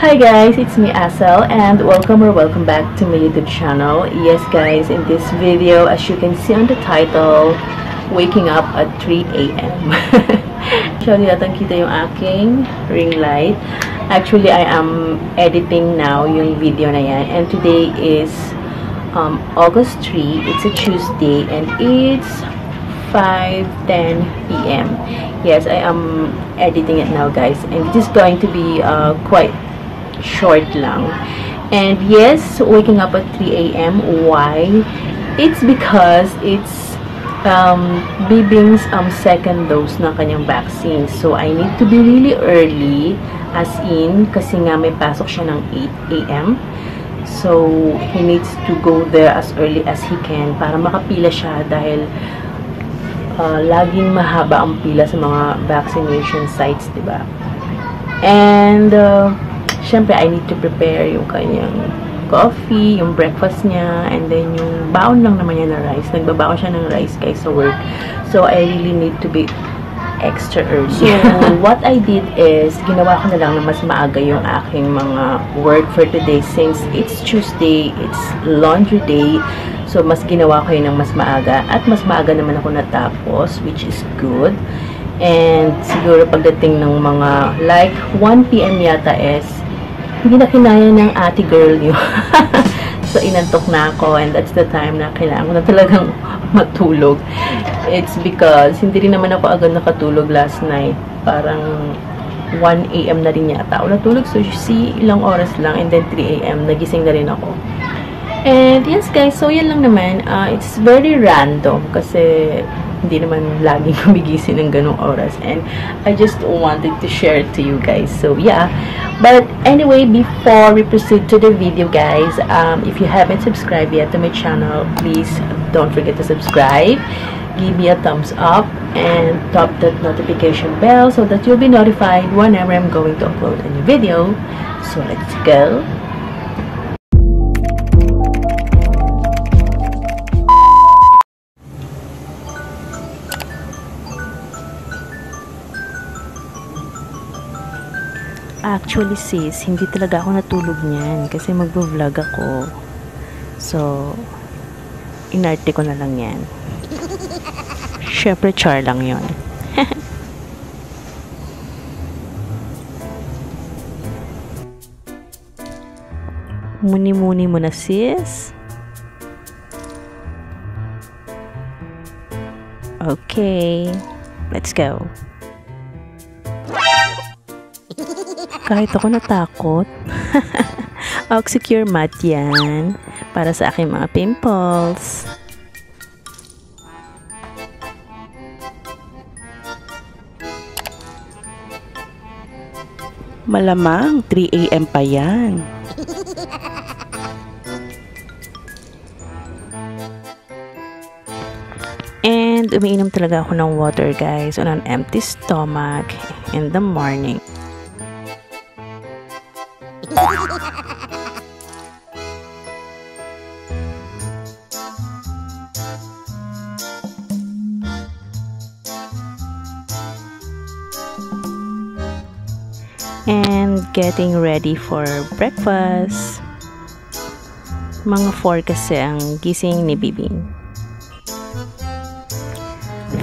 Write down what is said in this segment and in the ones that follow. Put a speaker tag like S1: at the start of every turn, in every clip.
S1: Hi guys, it's me Asel and welcome or welcome back to my YouTube channel. Yes guys, in this video, as you can see on the title, waking up at 3 a.m. Actually, natang kita yung aking ring light. Actually, I am editing now yung video na yan. And today is um, August 3. It's a Tuesday and it's 5.10 p.m. Yes, I am editing it now guys. And it is going to be uh, quite short lang. And yes, waking up at 3 a.m. Why? It's because it's um, Bibing's um, second dose ng kanyang vaccine. So, I need to be really early as in, kasi nga may pasok siya ng 8 a.m. So, he needs to go there as early as he can para makapila siya dahil uh, laging mahaba ang pila sa mga vaccination sites, ba? And, uh, syempre, I need to prepare yung kanyang coffee, yung breakfast niya, and then yung baon lang naman niya na rice. Nagbabaon siya ng rice guys sa work. So, I really need to be extra early. So, what I did is, ginawa ko na lang na mas maaga yung aking mga work for today since it's Tuesday, it's laundry day. So, mas ginawa ko yun ng mas maaga. At mas maaga naman ako natapos, which is good. And siguro pagdating ng mga like 1pm yata is hindi na kinaya ng ate girl yun. so, inantok na ako and that's the time na kailangan ko na talagang matulog. It's because hindi rin naman ako agad nakatulog last night. Parang 1 a.m. na rin yata ako natulog. So, see, ilang oras lang and then 3 a.m. nagising na rin ako. And yes guys, so yan lang naman. Uh, it's very random kasi hindi naman laging gumigising ng ganong oras. And I just wanted to share it to you guys. So, yeah. But anyway, before we proceed to the video, guys, um, if you haven't subscribed yet to my channel, please don't forget to subscribe. Give me a thumbs up and tap that notification bell so that you'll be notified whenever I'm going to upload a new video. So, let's go. Actually sis, hindi talaga ako natulog niyan kasi magvo-vlog ako. So, inarte ko na lang yan. Syempre, char lang yon. Muni-muni mo na sis. Okay, let's go. Kahit ako natakot. Oxycure mat yan. Para sa aking mga pimples. Malamang 3 a.m. pa yan. And umiinom talaga ako ng water guys on an empty stomach in the morning. And getting ready for breakfast. Mga 4 kasi ang gising ni Bibing.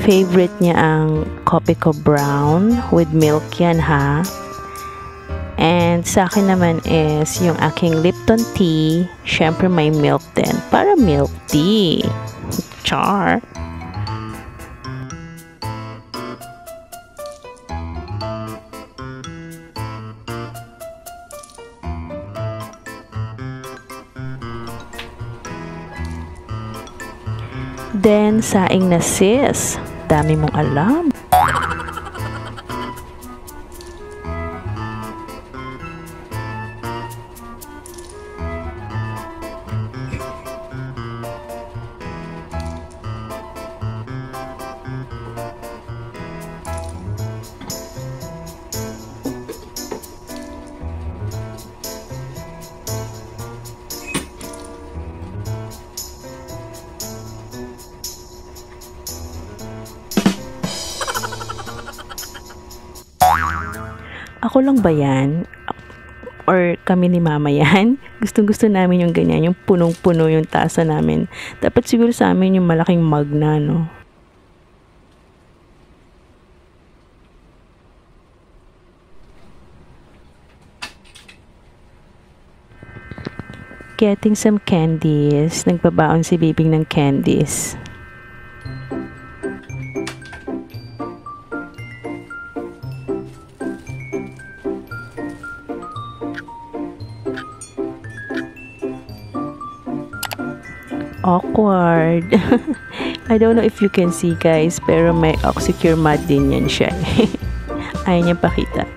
S1: Favorite niya ang ko brown with milk yan ha. And sa akin naman is yung aking Lipton tea. Syempre may milk din. Para milk tea. Char. Then, saing na sis. Dami mong alam. Ako lang ba yan? or kami ni mama yan. Gustong gusto namin yung ganyan, yung punong-puno yung tasa namin. Dapat siguro sa amin yung malaking mug na, no? Getting some candies. Nagbabaon si Bibing ng candies. Awkward. I don't know if you can see guys, pero may oxycure mat din yan siya. Ayaw niya pakita.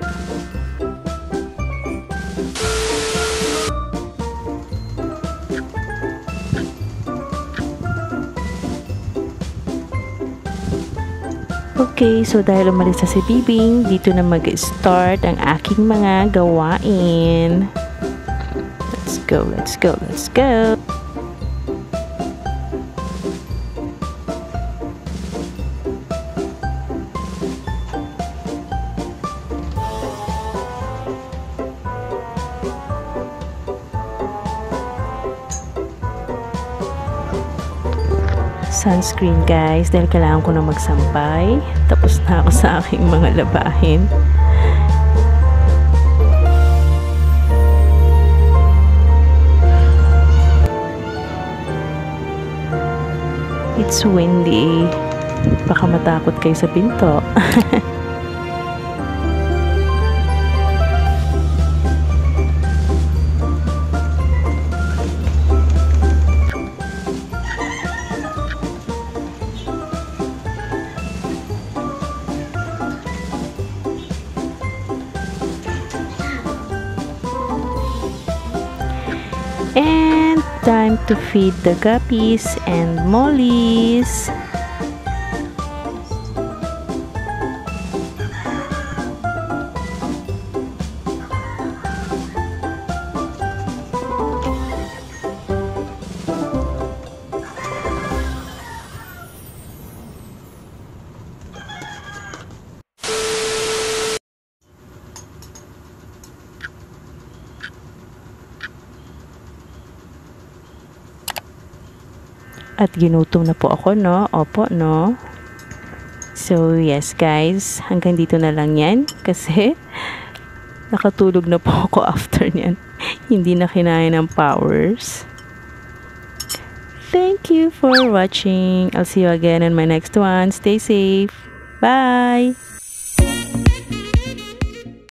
S1: Okay, so dahil umalis na si Bibing, dito na mag-start ang aking mga gawain. Let's go, let's go, let's go. Sunscreen guys dahil kailangan ko na magsampay. Tapos na ako sa aking mga labahin. It's windy. Baka matakot kayo sa pinto And time to feed the guppies and mollies. At ginutom na po ako, no? Opo, no? So, yes guys. Hanggang dito na lang yan. Kasi, nakatulog na po ako after niyan. Hindi na kinaya ng powers. Thank you for watching. I'll see you again in my next one. Stay safe. Bye!